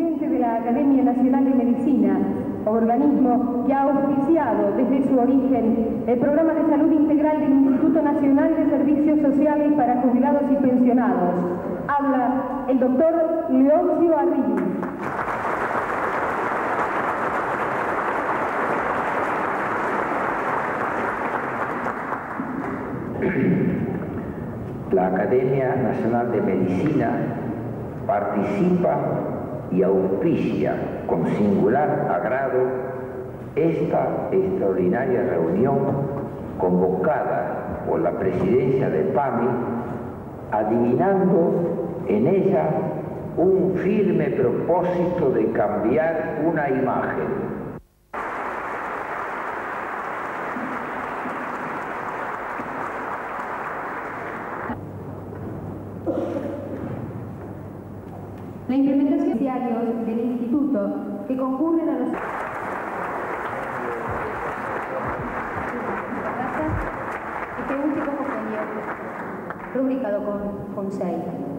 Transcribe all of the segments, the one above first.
presidente de la Academia Nacional de Medicina, organismo que ha auspiciado desde su origen el programa de salud integral del Instituto Nacional de Servicios Sociales para Jubilados y Pensionados. Habla el doctor Leoncio Arrigui. La Academia Nacional de Medicina participa y auspicia con singular agrado esta extraordinaria reunión convocada por la presidencia de PAMI, adivinando en ella un firme propósito de cambiar una imagen La del instituto que concurren a los... Este último convenio rubricado con, con 6.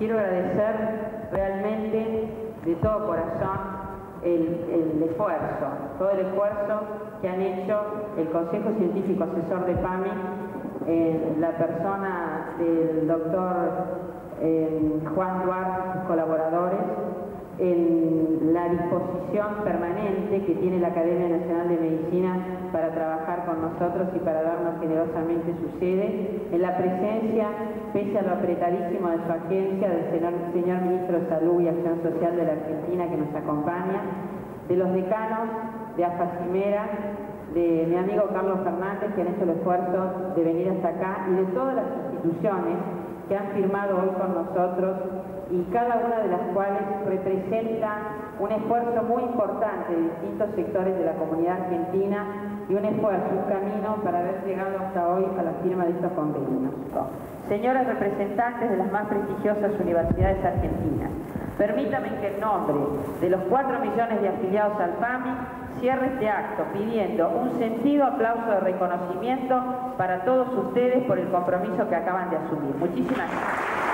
Quiero agradecer realmente de todo corazón el, esfuerzo, todo el esfuerzo que han hecho el Consejo Científico Asesor de PAMI, en la persona del doctor eh, Juan Duarte, colaboradores, en la disposición permanente que tiene la Academia Nacional de Medicina para trabajar con nosotros y para darnos generosamente su sede, en la presencia, pese a lo apretadísimo de su agencia, del señor, señor Ministro de Salud y Acción Social de la Argentina que nos acompaña, de los decanos de AFACIMERA, de mi amigo Carlos Fernández, que han hecho el esfuerzo de venir hasta acá, y de todas las instituciones que han firmado hoy con nosotros y cada una de las cuales representa un esfuerzo muy importante de distintos sectores de la comunidad argentina y un esfuerzo, un camino para haber llegado hasta hoy a la firma de estos convenios. Señores representantes de las más prestigiosas universidades argentinas, permítanme que en nombre de los 4 millones de afiliados al PAMI cierre este acto pidiendo un sentido aplauso de reconocimiento para todos ustedes por el compromiso que acaban de asumir. Muchísimas gracias.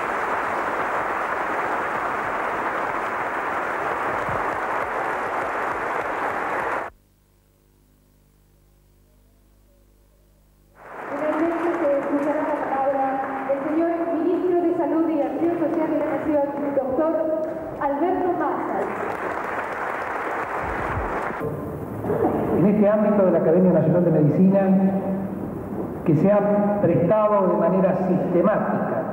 Finalmente se escuchará la palabra el señor Ministro de Salud y Acción Social de la Nación, doctor Alberto Mazzas. En este ámbito de la Academia Nacional de Medicina que se ha prestado de manera sistemática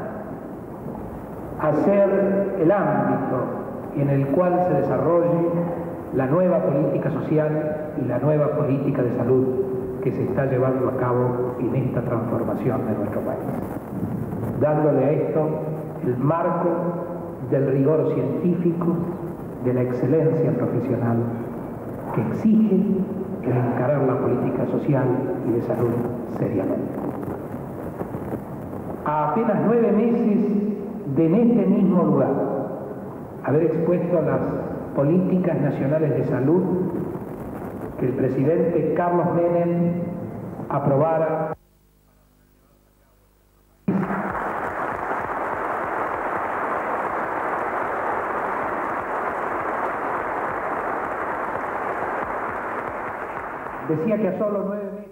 a ser el ámbito en el cual se desarrolle la nueva política social y la nueva política de salud que se está llevando a cabo en esta transformación de nuestro país, dándole a esto el marco del rigor científico, de la excelencia profesional que exige el encarar la política social y de salud seriamente. A apenas nueve meses de en este mismo lugar haber expuesto las políticas nacionales de salud que el presidente Carlos Menem aprobara decía que a solo nueve